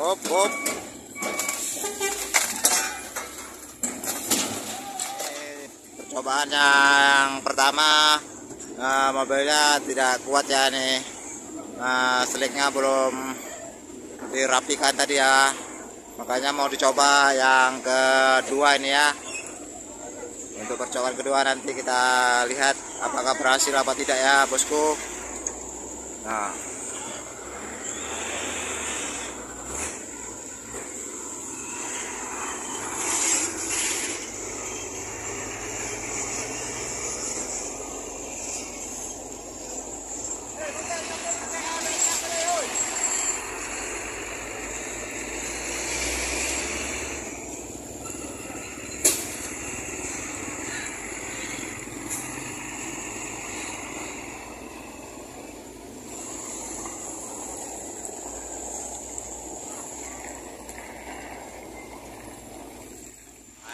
Hop, hop. Percobaan yang pertama eh, mobilnya tidak kuat ya nih. Nah, seliknya belum dirapikan tadi ya. Makanya mau dicoba yang kedua ini ya. Untuk percobaan kedua nanti kita lihat apakah berhasil apa tidak ya, bosku. Nah,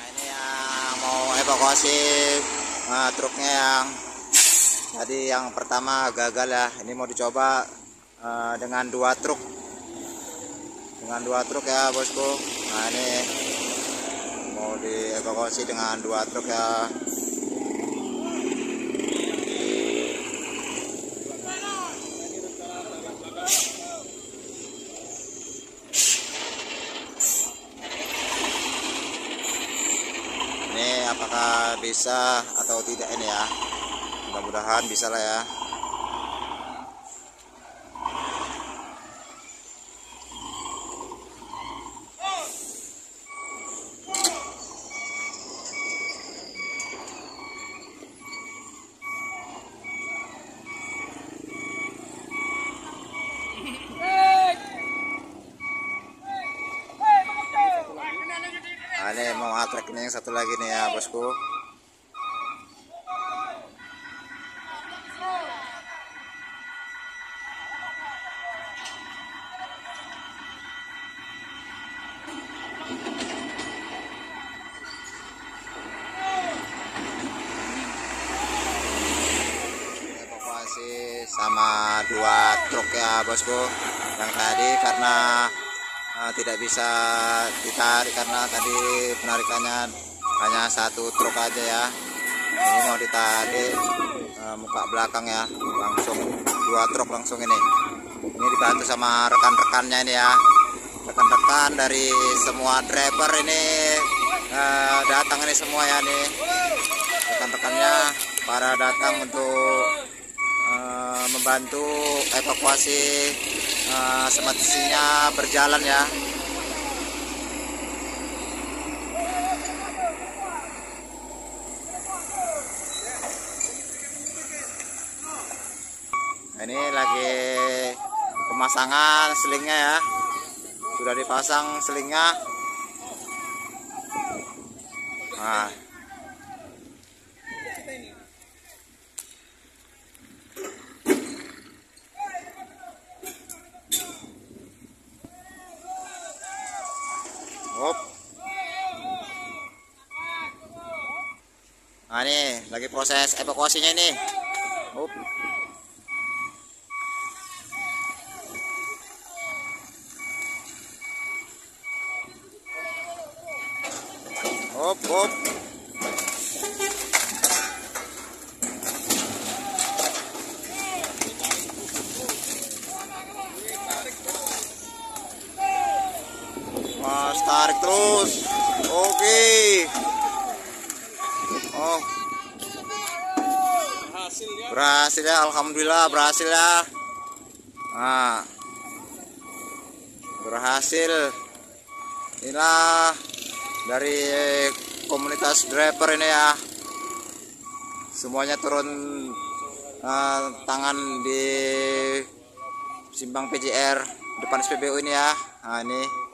ini yang evakuasi nah, truknya yang tadi yang pertama gagal ya. Ini mau dicoba eh, dengan dua truk. Dengan dua truk ya, bosku. Nah, ini mau dievakuasi dengan dua truk ya. Apakah bisa atau tidak ini ya? Mudah-mudahan bisa lah ya. Nah, ini mau atrek ini yang satu lagi nih ya, bosku. sama dua truk ya bosku yang tadi karena eh, tidak bisa ditarik karena tadi penarikannya hanya satu truk aja ya. Ini mau ditarik eh, muka belakang ya. Langsung dua truk langsung ini. Ini dibantu sama rekan-rekannya ini ya. Rekan-rekan dari semua driver ini eh, datang ini semua ya nih. Rekan-rekannya para datang untuk eh, membantu evakuasi eh, semestinya berjalan ya. Nah, ini lagi pemasangan selingnya ya. Sudah dipasang selingnya nah Hop. Ini lagi proses evakuasinya ini. Hop. Hop, hop. Mas tarik terus. Oke. Oh, hasil ya berhasil ya. Alhamdulillah berhasil ya. Nah. Berhasil. Inilah dari komunitas driver ini ya. Semuanya turun eh, tangan di simpang PJR depan SPBU ini ya. Nah, ini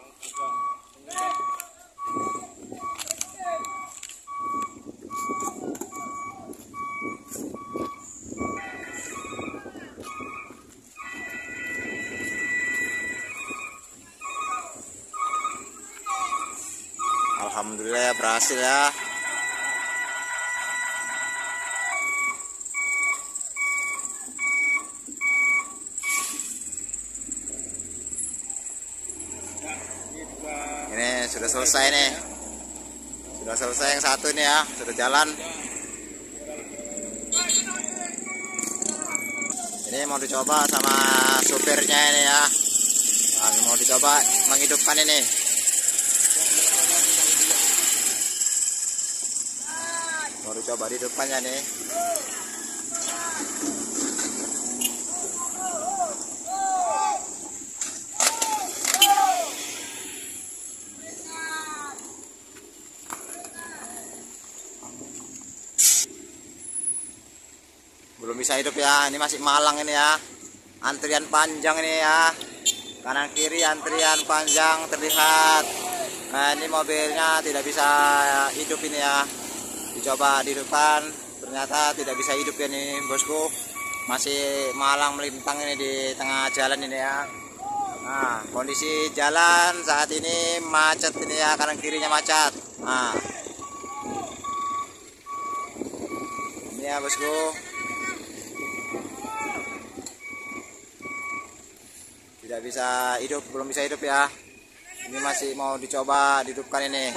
Ya berhasil ya. sudah selesai nih. Sudah selesai yang satu nih ya. Sudah jalan. Ini mau dicoba sama supirnya ini ya. Nah, mau dicoba menghidupkan ini dicoba di depannya nih. Belum bisa hidup ya ini masih malang ini ya. Antrian panjang ini ya. Kanan kiri antrian panjang terlihat. Nah ini mobilnya tidak bisa hidup ini ya dicoba di depan ternyata tidak bisa hidup ya nih bosku. Masih malang melintang ini di tengah jalan ini ya. Nah kondisi jalan saat ini macet ini ya kanan kirinya macet. Nah. Ini ya bosku. Tidak bisa hidup belum bisa hidup ya. Ini masih mau dicoba dihidupkan ini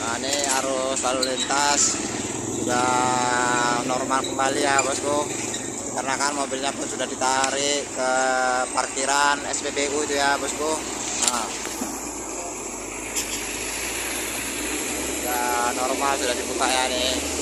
Nah, ini arus lalu lintas sudah normal kembali ya bosku. Karena kan mobilnya pun sudah ditarik ke parkiran SPBU itu ya bosku. Nah, sudah normal sudah dibuka ya nih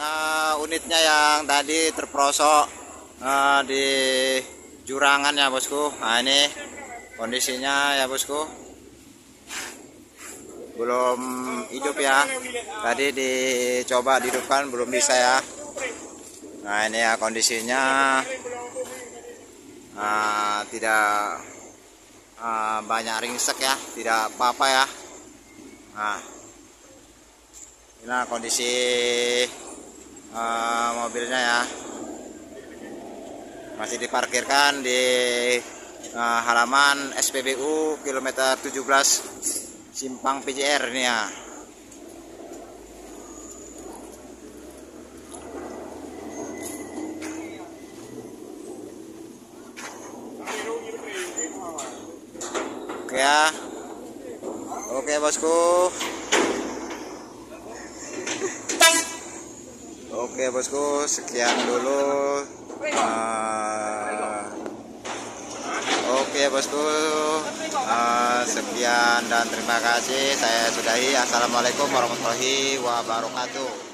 uh, unitnya yang tadi terprosok uh, di jurangan ya bosku. Nah ini kondisinya ya bosku. Belum hidup ya. Tadi dicoba dihidupkan belum bisa ya. Nah ini ya kondisinya. Uh, tidak uh, banyak ringsek ya tidak apa-apa ya. Nah inilah kondisi uh, mobilnya ya. Masih diparkirkan di uh, halaman SPBU kilometer 17 simpang PJR ini ya. Oke ya. Oke bosku Oke bosku, sekian dulu. Uh, Oke bosku, uh, sekian dan terima kasih. Saya sudahi. Assalamualaikum warahmatullahi wabarakatuh.